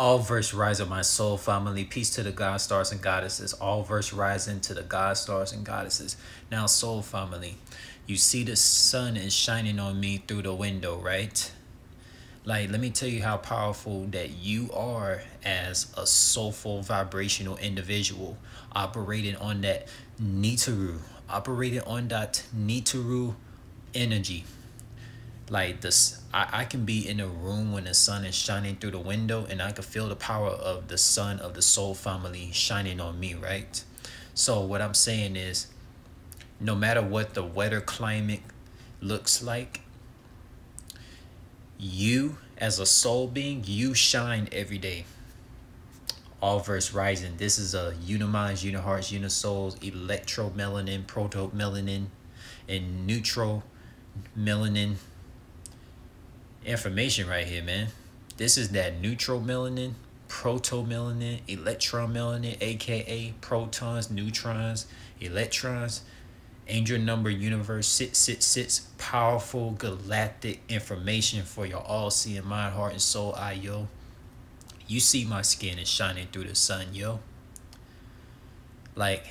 All verse rise of my soul family. Peace to the God stars and goddesses. All verse rising to the God stars and goddesses. Now, soul family, you see the sun is shining on me through the window, right? Like, let me tell you how powerful that you are as a soulful vibrational individual operating on that Neteru, operating on that Neteru energy like this I, I can be in a room when the sun is shining through the window and i can feel the power of the sun of the soul family shining on me right? So what i'm saying is no matter what the weather climate looks like you as a soul being you shine every day. All verse rising. This is a uniminds unihearts unisouls electromelanin proto melanin and neutral melanin information right here, man. This is that neutromelanin, protomelanin, electron melanin, aka protons, neutrons, electrons, angel number universe 666, powerful galactic information for your all seeing mind, heart, and soul eye, yo. You see my skin is shining through the sun, yo. Like,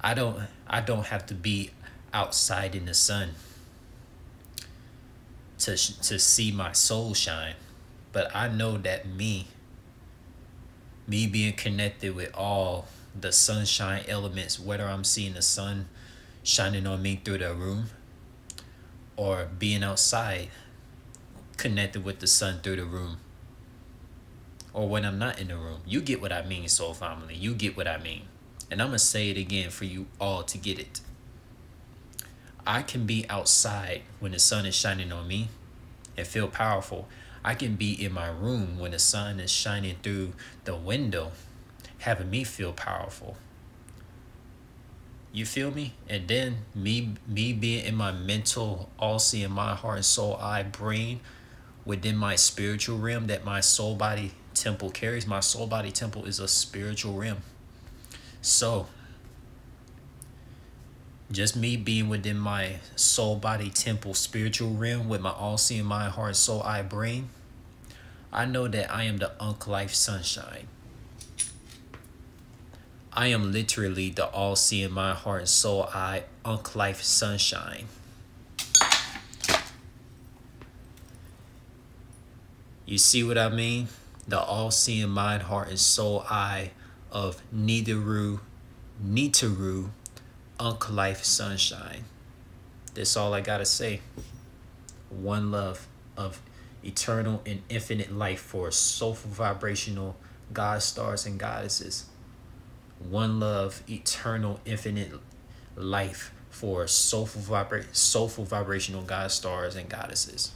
I don't I don't have to be outside in the sun to to see my soul shine but i know that me me being connected with all the sunshine elements whether i'm seeing the sun shining on me through the room or being outside connected with the sun through the room or when i'm not in the room. You get what i mean soul family. You get what i mean. And i'm gonna say it again for you all to get it. I can be outside when the sun is shining on me and feel powerful. I can be in my room when the sun is shining through the window, having me feel powerful. You feel me? And then me me being in my mental, all seeing my heart and soul, eye, brain, within my spiritual realm that my soul body temple carries. My soul body temple is a spiritual realm. So just me being within my soul body temple spiritual realm with my all seeing mind heart soul eye brain i know that i am the ankh life sunshine. I am literally the all seeing mind heart and soul eye ankh life sunshine. You see what i mean? The all seeing mind heart and soul eye of Neteru, Neteru, Ankh Life Sunshine. That's all I gotta say. One love of eternal and infinite life for soulful vibrational God stars and goddesses. One love, eternal, infinite life for soulful vibra- soulful vibrational God stars and goddesses.